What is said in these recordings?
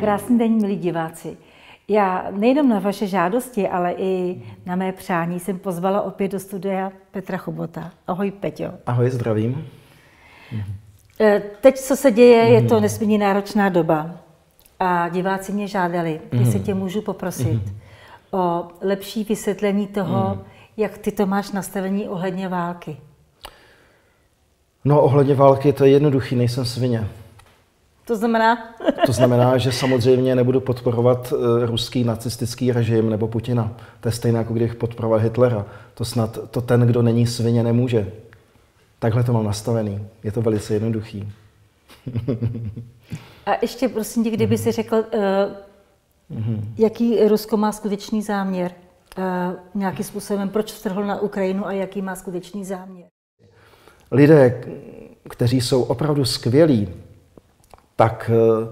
Krásný den, milí diváci. Já nejenom na vaše žádosti, ale i na mé přání jsem pozvala opět do studia Petra Chobota. Ahoj, Peťo. Ahoj, zdravím. Eh, teď, co se děje, je to nesmírně náročná doba. A diváci mě žádali, jestli tě můžu poprosit o lepší vysvětlení toho, jak ty to máš nastavení ohledně války. No, ohledně války to je jednoduchý, nejsem svině. To znamená, To znamená, že samozřejmě nebudu podporovat eh, ruský nacistický režim nebo Putina. To je stejné, jako kdybych podporoval Hitlera. To snad to ten, kdo není svině, nemůže. Takhle to mám nastavený. Je to velice jednoduchý. a ještě prosím tě, kdyby si řekl, eh, jaký Rusko má skutečný záměr eh, nějakým způsobem, proč vtrhl na Ukrajinu a jaký má skutečný záměr. Lidé, kteří jsou opravdu skvělí, tak eh,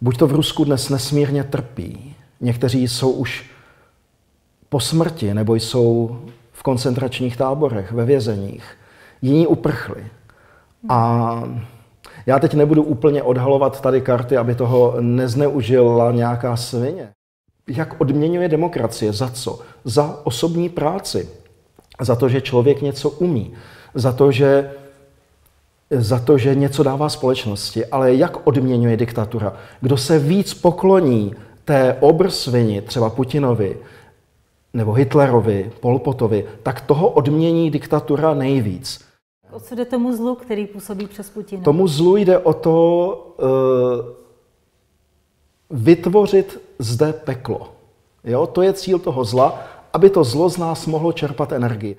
buď to v Rusku dnes nesmírně trpí. Někteří jsou už po smrti nebo jsou v koncentračních táborech, ve vězeních. Jiní uprchli. A já teď nebudu úplně odhalovat tady karty, aby toho nezneužila nějaká svině. Jak odměňuje demokracie? Za co? Za osobní práci. Za to, že člověk něco umí. Za to, že za to, že něco dává společnosti, ale jak odměňuje diktatura? Kdo se víc pokloní té obrsvini, třeba Putinovi, nebo Hitlerovi, Polpotovi, tak toho odmění diktatura nejvíc. O co jde tomu zlu, který působí přes Putina? Tomu zlu jde o to uh, vytvořit zde peklo. Jo? To je cíl toho zla, aby to zlo z nás mohlo čerpat energii.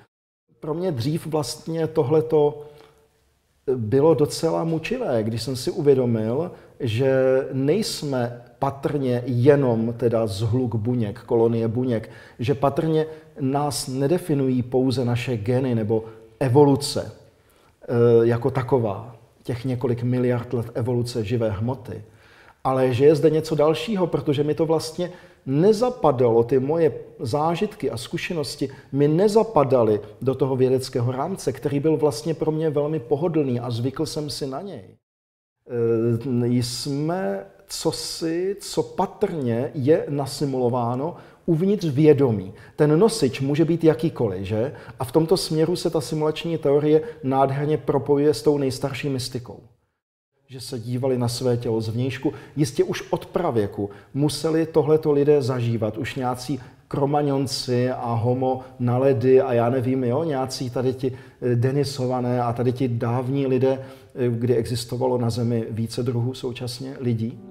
Pro mě dřív vlastně tohleto bylo docela mučivé, když jsem si uvědomil, že nejsme patrně jenom teda zhluk buněk, kolonie buněk, že patrně nás nedefinují pouze naše geny nebo evoluce eh, jako taková, těch několik miliard let evoluce živé hmoty, ale že je zde něco dalšího, protože mi to vlastně nezapadalo, ty moje zážitky a zkušenosti mi nezapadaly do toho vědeckého rámce, který byl vlastně pro mě velmi pohodlný a zvykl jsem si na něj. E, Jsme cosi, co patrně je nasimulováno uvnitř vědomí. Ten nosič může být jakýkoliv, že? A v tomto směru se ta simulační teorie nádherně propojuje s tou nejstarší mystikou že se dívali na své tělo zvnějšku. Jistě už od pravěku museli tohleto lidé zažívat. Už nějací kromaňonci a homo naledy a já nevím, jo, nějací tady ti eh, denisované a tady ti dávní lidé, eh, kdy existovalo na zemi více druhů současně lidí.